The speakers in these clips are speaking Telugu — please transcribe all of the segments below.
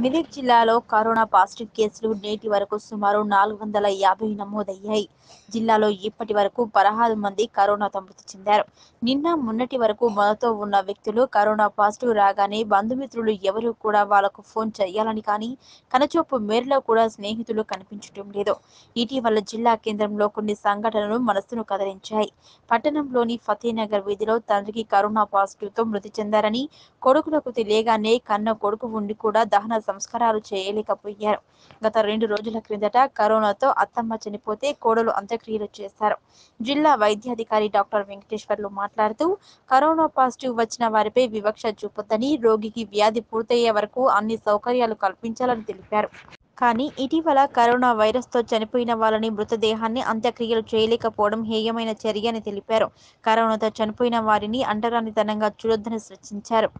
మెదక్ జిల్లాలో కరోనా పాజిటివ్ కేసులు నేటి వరకు సుమారు నాలుగు వందల యాభై నమోదయ్యాయి. జిల్లాలో ఇప్పటి వరకు పదహారు మంది కరోనాతో మృతి చెందారు. నిన్న మొన్నటి వరకు మనతో ఉన్న వ్యక్తులు కరోనా పాజిటివ్ రాగానే బంధుమిత్రులు ఎవరు కూడా వాళ్ళకు ఫోన్ చేయాలని కానీ కనచూపు మేరలో కూడా స్నేహితులు కనిపించడం లేదు. ఇటీవల జిల్లా కేంద్రంలో కొన్ని సంఘటనలు మనస్సును కదిలించాయి. పట్టణంలోని ఫతేనగర్ వీధిలో తండ్రికి కరోనా పాజిటివ్తో మృతి చెందారని కొడుకులకు తెలియగానే కన్న కొడుకు ఉండి కూడా దహన సంస్కారాలు చేయలేకపోయారు. గత రెండు రోజుల క్రిందట కరోనాతో అత్తమ్మ చనిపోతే కోడలు అంత్యక్రియలు చేశారు. జిల్లా వైద్యాధికారి డాక్టర్ వెంకటేశ్వర్లు మాట్లాడుతూ కరోనా పాజిటివ్ వచ్చిన వారిపై వివక్ష చూపొద్దని రోగికి వ్యాధి పూర్తయ్యే వరకు అన్ని సౌకర్యాలు కల్పించాలని తెలిపారు. కానీ ఇటీవల కరోనా వైరస్తో చనిపోయిన వాళ్ళని మృతదేహాన్ని అంత్యక్రియలు చేయలేకపోవడం హేయమైన చర్య అని తెలిపారు. కరోనాతో చనిపోయిన వారిని అంటరానితనంగా చూడొద్దని సూచించారు.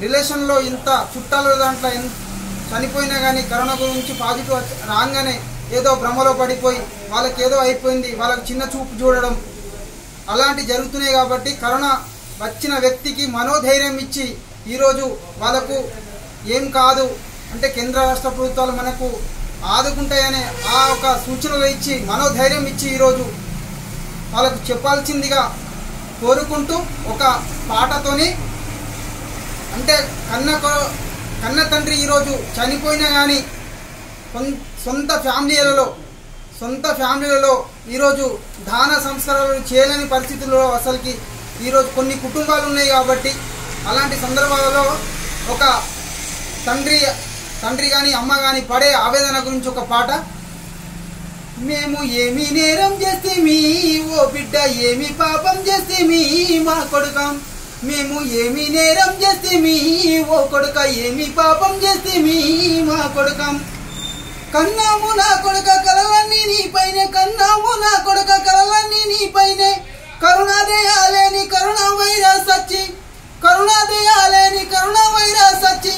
రిలేషన్లో ఇంత చుట్టాల దాంట్లో చనిపోయినా కానీ కరోనా గురించి పాజిటివ్ రాగానే ఏదో భ్రమలో పడిపోయి వాళ్ళకి ఏదో అయిపోయింది వాళ్ళకి చిన్న చూపు చూడడం అలాంటి జరుగుతున్నాయి కాబట్టి కరోనా వచ్చిన వ్యక్తికి మనోధైర్యం ఇచ్చి ఈరోజు వాళ్ళకు ఏం కాదు అంటే కేంద్ర రాష్ట్ర ప్రభుత్వాలు మనకు ఆదుకుంటాయనే ఆ ఒక సూచనలు ఇచ్చి మనోధైర్యం ఇచ్చి ఈరోజు వాళ్ళకు చెప్పాల్సిందిగా కోరుకుంటూ ఒక పాటతోని అంటే కన్న కన్న తండ్రి ఈరోజు చనిపోయినా కానీ సొంత ఫ్యామిలీలలో సొంత ఫ్యామిలీలలో ఈరోజు దాన సంస్కారాలు చేయలేని పరిస్థితుల్లో అసలుకి ఈరోజు కొన్ని కుటుంబాలు ఉన్నాయి కాబట్టి అలాంటి సందర్భాలలో ఒక తండ్రి తండ్రి కానీ అమ్మ కానీ పడే ఆవేదన గురించి ఒక పాట. మేము ఏమి నేరం చేస్తే మీ ఓ బిడ్డ ఏమి పాపం చేస్తే మీ మా కొడుకం. మేము ఏమి నేరం చేస్తే మీ ఓ కొడుక ఏమి పాపం చేస్తే మీ మా కొడుక? కన్నాము నా కొడుక కలలన్నీ నీపైనే కన్నాము నా కొడుక కలలన్నీ నీపైనే కరుణాదయాలేని కరుణ వైరస్ వచ్చి కరుణాదయాలేని కరుణ వైరస్ వచ్చి.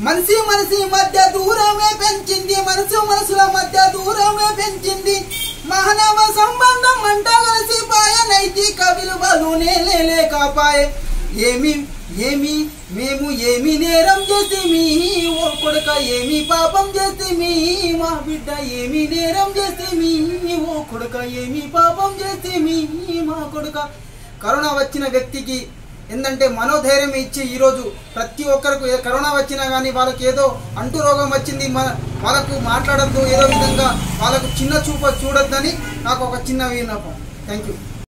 మనిషి మనిషి మధ్య దూరమే పెంచింది మనసు మనసుల మధ్య దూరమే పెంచింది. లేకాపాయే ఏమి ఏమి మేము ఏమి నేరం చేసి మీ ఓ కొడుక ఏమి పాపం చేసి మీ మా బిడ్డ ఏమి నేరం చేసి మీ ఓ కొడుక ఏమి పాపం చేసి మీ మా కొడుక. కరోనా వచ్చిన వ్యక్తికి ఏంటంటే మనోధైర్యం ఇచ్చి ఈరోజు ప్రతి ఒక్కరికి కరోనా వచ్చినా కానీ వాళ్ళకి ఏదో అంటు రోగం వచ్చింది మన వాళ్ళకు మాట్లాడద్దు ఏదో విధంగా వాళ్ళకు చిన్న చూప చూడొద్దని నాకు ఒక చిన్న విన్నపం. Thank you